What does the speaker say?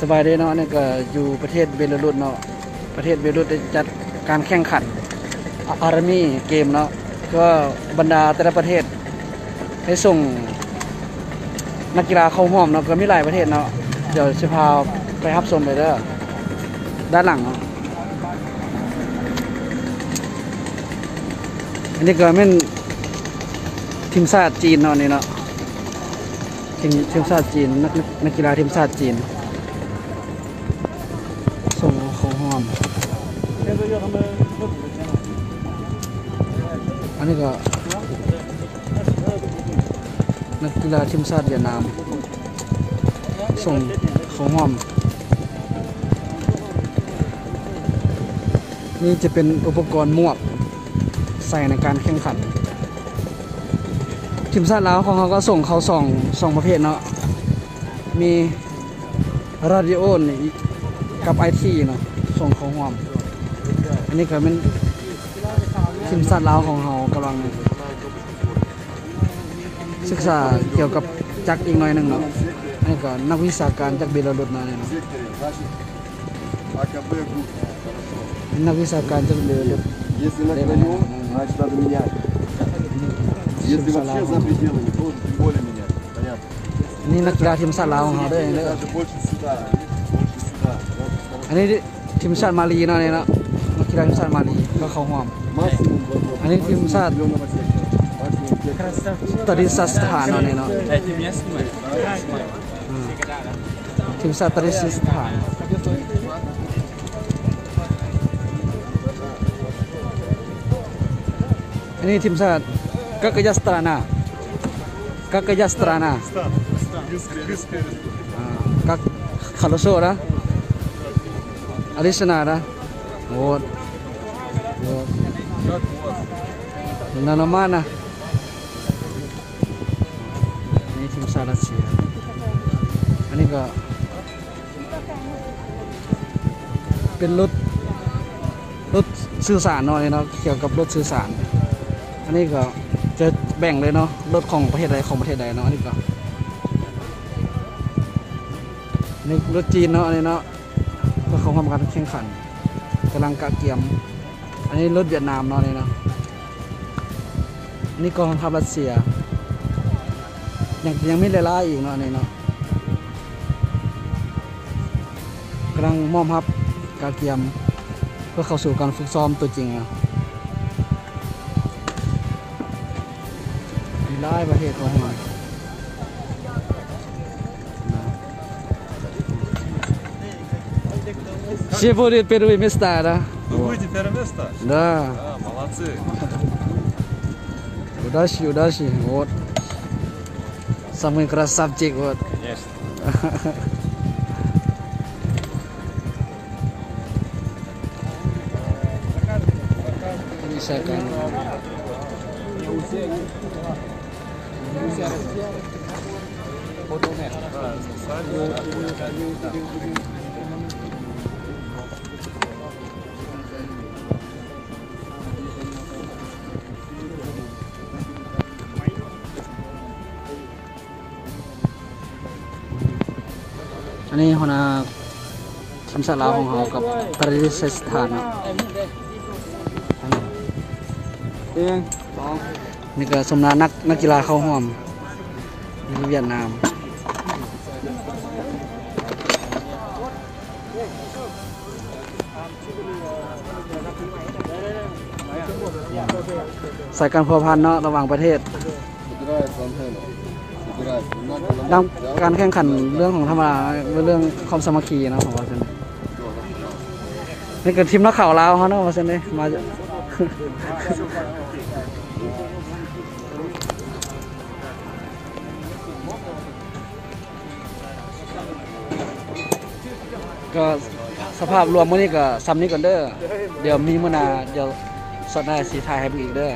สบายดีเนาะนี่ก็อยู่ประเทศเบลารุสเนาะประเทศเบลารุสได้จัดการแข่งขัน อาร์มี่เกมเนาะก็บรรดาแต่ละประเทศให้ส่งนักกีฬาเข้าร่วมเนาะก็มีหลายประเทศเนาะเดี๋ยวจะพาไปรับชมเลยเด้อด้านหลังเนาะอันนี้ก็เป็นทีมชาติจีนเนาะนี่เนาะทีมทีมชาติจีนนักนักกีฬาทีมชาติจีน นนี้ก็นักกีฬาทีมชาติเวียดนาม ส่งเขาหอม นี่จะเป็นอุปกรณ์หมวก ใส่ในการแข่งขัน ทีมชาติลาวของเขาก็ส่งเขาสองสองประเภทเนาะ มีราดิโอนี่กับไอทีเนาะ ส่งเขาหอม อันนี้ก็เป็น ทีมชาติลาวของเรากำลัง ศึกษาเกี่ยวกับจักรอีกหน่อยหนึ่งเนาะ อันนี้ก็นักวิชาการจากเบลารุสมาเนี่ยเนาะ АКБ группа. นักวิชาการจากเบлารุส Если на краю, значит надо менять. Если вообще за пределами, то тем более менять. Понятно. นี่นักกีฬาทีมชาติลาวของเราด้วยเด้อ Даже больше сюда. Больше сюда. Вот, อันนี้ทีมชาติมาลีเนาะเนี่ยเนาะนั กีฬาทีมชาติมาลีก็เข้าห่วมอันนี้ทีมชาติตริสสถานเอาเนี่ยเนาะทีมชาติตริสสถานอันนี้ทีมชาติกักยัสตรานากักยัสตรานากักคาร์โลโซนะอาริสนานะโอ้ โหนานามานะอันนี้ทีมชาติรัสเซียอันนี้ก็เป็นรถรถสื่อสารเนาะเนี่ยเนาะเกี่ยวกับรถสื่อสาร อันนี้ก็จะแบ่งเลยเนาะรถของประเทศใดของประเทศใดเนาะอันนี้ก็นี่รถจีนเนาะอันนี้เนาะเพื่อเขาทำการแข่งขันกำลังกะเกียม นี้รถเวียดนามเนาะนี่เนาะนี่กองทัพรัสเซีย ยังยังไม่ได้ล่าอีกเนาะนี่เนาะกำลังมอมครับกาเกียม เพื่อเข้าสู่การฝึกซ้อมตัวจริงอะดีไล่ประเทศของมันเชฟูบเเปรูมิสตาร์นะ первое место? Да. А, молодцы. Удачи, удачи. Вот. Самый красавчик, вот. Конечно. Misalkan. อั นนี้หัวหน้าทีมชาติลาวของเรากับตาริสสถานเนาะเองสองนี่ก็สมนานักนักกีฬาเข้าห่วมนี่เวียดนามใส่การพัวพันเนาะระหว่างประเทศ ดังการแข่งขันเรื่องของธรรมดาเรื่องความสมัคคีนะของวาเช่นนี่เกิดทีมนักข่าวเราเขาเนาะวาเซนนี้มาก็สภาพรวมมื้อนี้ก็ซ้ำนี้ก่อนเด้อ เดี๋ยวมีมื้อนาเดี๋ยวสดหนาสีไทยให้เบิ่อีกเด้อ